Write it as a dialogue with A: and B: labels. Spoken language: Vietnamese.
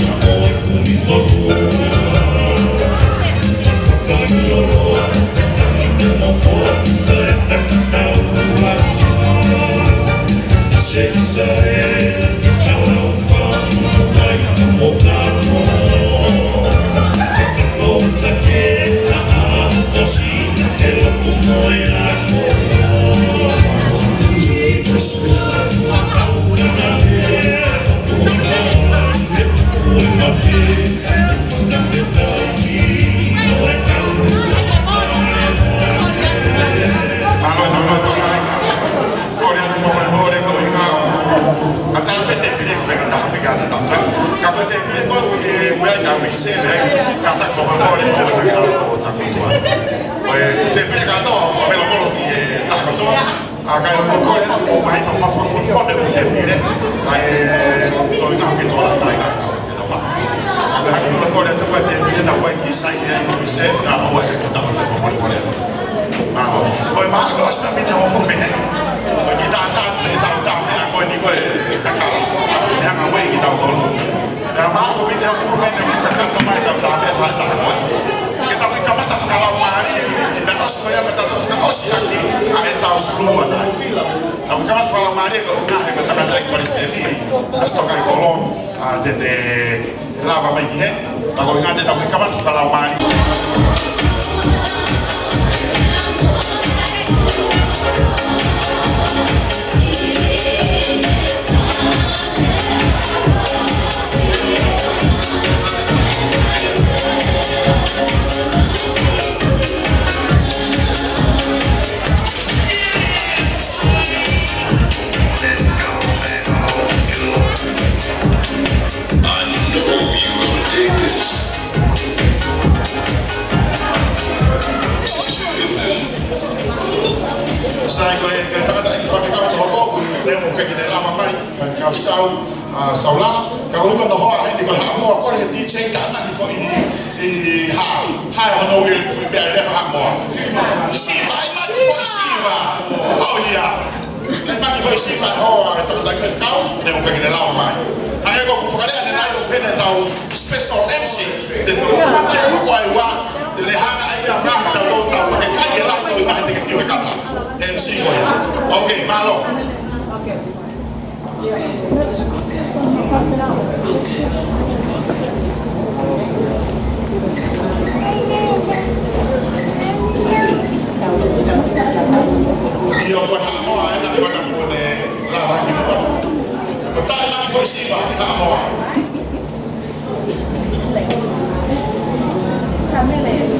A: Yeah. Akan mengkolek rumah yang mafafun fon dan mungkin ini, kayak, kalau kita ambil tolak, kayak lokole atoka termine na waikisa inaimobise na owaekutakotefokolekole mao koy maako osnamite ofumehe oñi tata tautame akoni koy takala neanga weiki tautolo ya maako mite ofurumene kutakatomae tautame fatahakoy kita wikamata fakalaumari da oskoyametatofuka osiaki aetausuluwanai tapi kan falamari e kau ngahe kata kata ekpalisteni sastokai kolong dene lava mai ihe bago inga de tau ke kaman salau mali sai dende ta ko i ka de ta ko i nên một cái gì sai ko e ne mo ke te lama mai ka ka sau a saula ka ko ko no ho a ni ko ha mo ko le di chen ta na ki fo i i ha ha ho no will fi be le ha mo si vai ma ki fo si va oh ya ai ma ki fo si va ho a tanga ta ki kau ne mo ke te lama mai. Ai ko ku whakarea ne nai ko pene tau special MC te ko ai wa te le hanga ai ngā tau tau tau pake kai ke lai ko i wahe te ke kiu e kata MC ko ia ok malo Iyo ko na ko na ko ne la wa ki ko ko ta na ko si ba ni ha mo
B: Thank you.